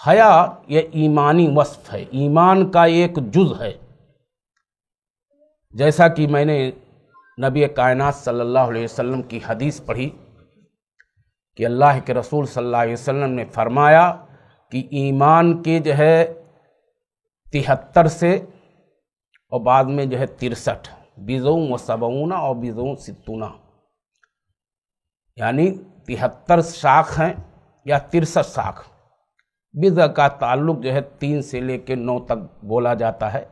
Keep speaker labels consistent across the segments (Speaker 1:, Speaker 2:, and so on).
Speaker 1: हया, ये ईमानी वस्फ है। ईमान का एक जुज है। जैसा कि मैंने नबी कायनात सल्लल्लाहु अलैहि वसल्लम की हदीस पढ़ी कि अल्लाह के रसूल सल्लल्लाहु अलैहि वसल्लम ने फरमाया कि ईमान के जो है तिहत्तर से और बाद में जो है तिरसठ, बिजों व सबऊना और बिजों सितूना यानी तिहत्तर शाख हैं या तिरसठ शाख। बिज का ताल्लुक जो है तीन से लेकर नौ तक बोला जाता है।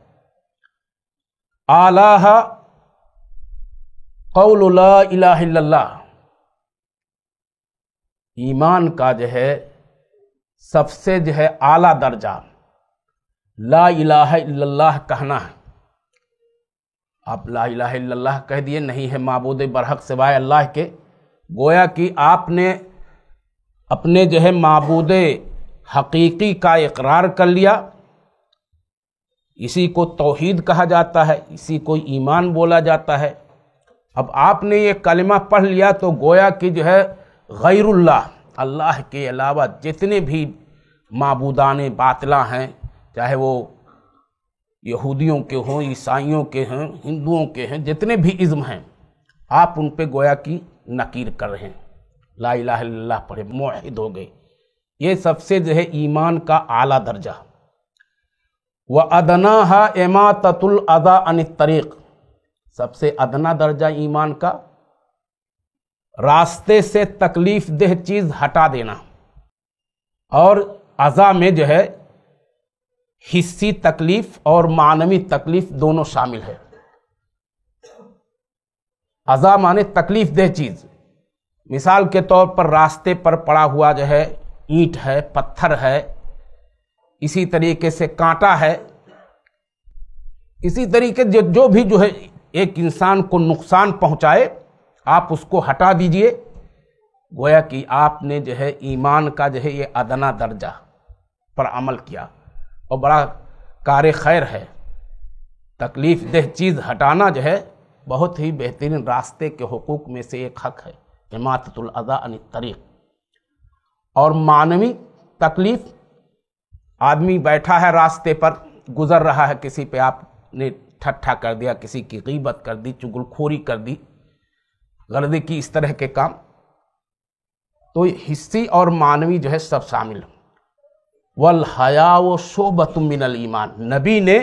Speaker 1: आलाह कौल ला ईमान का जो है सबसे जो है आला दर्जा। ला इलाहा कहना है। आप ला इलाहा कह दिए, नहीं है माबूद बरहक सिवाय अल्लाह के। गोया कि आपने अपने जो है माबूद हकीकी का इकरार कर लिया। इसी को तौहीद कहा जाता है, इसी को ईमान बोला जाता है। अब आपने ये कलमा पढ़ लिया तो गोया कि जो है गैरुल्ला अल्लाह के अलावा जितने भी मबूदान बातला हैं, चाहे वो यहूदियों के हों, ईसाइयों के हैं, हिंदुओं के हैं, जितने भी इज़्म हैं, आप उन पे गोया की नकीर कर रहे हैं। ला इलाहा पढ़े मोहिद हो गए। ये सबसे जो है ईमान का आला दर्जा। व अदना हा एमा ततुल अदा अन तरीक़। सबसे अदना दर्जा ईमान का। रास्ते से तकलीफ़ देह चीज़ हटा देना। और अज़ा में जो है हिस्सी तकलीफ़ और मानवी तकलीफ़ दोनों शामिल है। अज़ा माने तकलीफ़ देह चीज़। मिसाल के तौर पर रास्ते पर पड़ा हुआ जो है ईंट है, पत्थर है, इसी तरीके से कांटा है। इसी तरीके जो जो भी जो है, एक इंसान को नुकसान पहुँचाए, आप उसको हटा दीजिए। गोया कि आपने जो है, ईमान का जो है, ये अदना दर्जा पर अमल किया। और बड़ा कार खैर है। तकलीफ़ देह चीज़ हटाना जो है, बहुत ही बेहतरीन रास्ते के हकूक़ में से एक हक है। हिमातुल अदा अन तरीक़। और मानवी तकलीफ़। आदमी बैठा है रास्ते पर, गुजर रहा है किसी पे, आपने ठट्ठा कर दिया, किसी की गीबत कर दी, चुगलखोरी कर दी गर्दी की इस तरह के काम। तो हिस्सी और मानवी जो है सब शामिल। वल हया व शोबत मिनल ईमान। नबी ने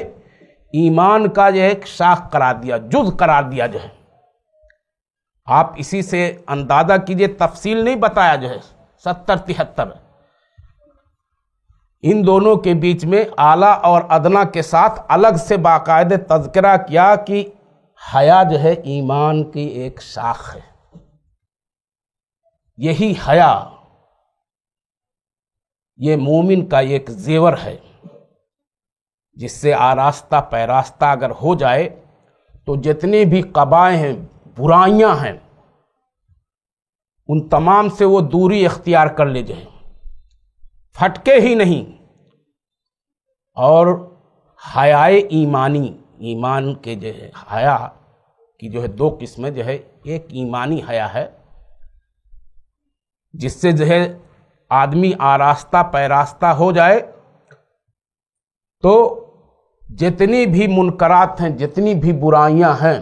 Speaker 1: ईमान का जो है शाख करार दिया, जुज करार दिया जो है। आप इसी से अंदाज़ा कीजिए, तफसील नहीं बताया जो है। सत्तर तिहत्तर। इन दोनों के बीच में आला और अदना के साथ अलग से बाकायदे तस्करा किया कि हया जो है ईमान की एक शाख है। यही हया, ये मोमिन का एक जेवर है, जिससे आरास्ता पैरास्ता अगर हो जाए तो जितने भी कबाएँ हैं, बुराइयाँ हैं उन तमाम से वो दूरी इख्तियार कर ले जाए फटके ही नहीं। और हयाए ईमानी, ईमान के जो है, हया की जो है दो किस्में जो है, एक ईमानी हया है, जिससे जो है आदमी आरास्ता पैरास्ता हो जाए तो जितनी भी मुनकरात हैं, जितनी भी बुराइयाँ हैं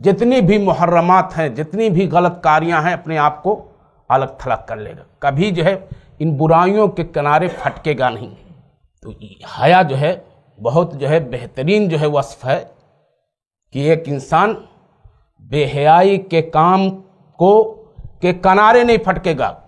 Speaker 1: जितनी भी मुहर्रमात हैं, जितनी भी गलत कारियाँ हैं, अपने आप को अलग थलग कर लेगा। कभी जो है, इन बुराइयों के किनारे फटकेगा नहीं। तो हया जो है, बहुत जो है बेहतरीन जो है वस्फ है कि एक इंसान बेहयाई के काम को, के किनारे नहीं फटकेगा।